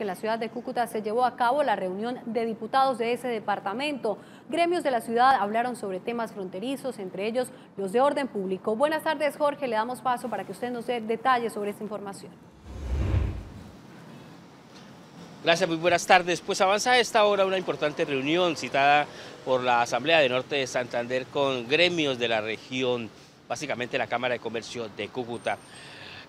En la ciudad de Cúcuta se llevó a cabo la reunión de diputados de ese departamento. Gremios de la ciudad hablaron sobre temas fronterizos, entre ellos los de orden público. Buenas tardes, Jorge. Le damos paso para que usted nos dé detalles sobre esta información. Gracias, muy buenas tardes. Pues avanza a esta hora una importante reunión citada por la Asamblea de Norte de Santander con gremios de la región, básicamente la Cámara de Comercio de Cúcuta.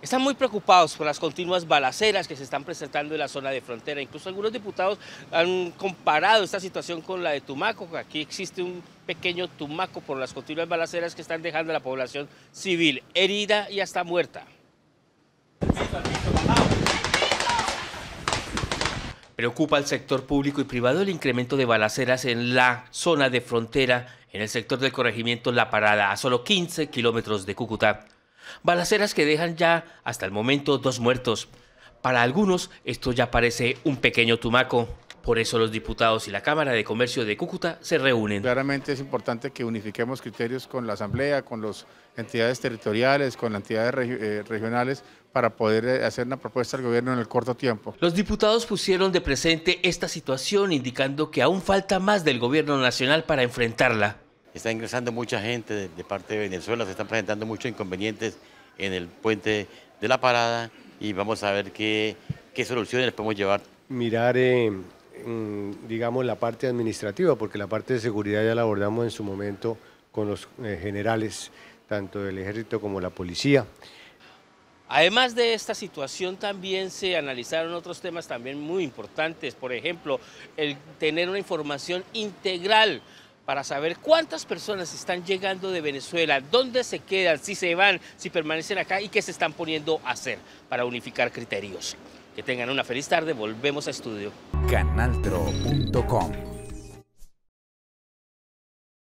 Están muy preocupados por las continuas balaceras que se están presentando en la zona de frontera. Incluso algunos diputados han comparado esta situación con la de Tumaco. Aquí existe un pequeño Tumaco por las continuas balaceras que están dejando a la población civil herida y hasta muerta. Preocupa al sector público y privado el incremento de balaceras en la zona de frontera, en el sector del corregimiento La Parada, a solo 15 kilómetros de Cúcuta. Balaceras que dejan ya, hasta el momento, dos muertos. Para algunos, esto ya parece un pequeño tumaco. Por eso los diputados y la Cámara de Comercio de Cúcuta se reúnen. Claramente es importante que unifiquemos criterios con la Asamblea, con las entidades territoriales, con las entidades eh, regionales para poder eh, hacer una propuesta al gobierno en el corto tiempo. Los diputados pusieron de presente esta situación indicando que aún falta más del gobierno nacional para enfrentarla. Está ingresando mucha gente de, parte de Venezuela, se están presentando muchos inconvenientes en el puente de la parada y vamos a ver qué, qué soluciones podemos llevar. Mirar, eh, digamos, la parte administrativa, porque la parte de seguridad ya la abordamos en su momento con los eh, generales, tanto del ejército como la policía. Además de esta situación también se analizaron otros temas también muy importantes, por ejemplo, el tener una información integral para saber cuántas personas están llegando de Venezuela, dónde se quedan, si se van, si permanecen acá y qué se están poniendo a hacer para unificar criterios. Que tengan una feliz tarde, volvemos a estudio. Canaltro.com